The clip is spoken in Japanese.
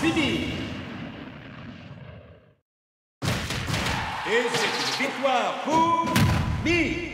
City. Et c'est une victoire pour Nice.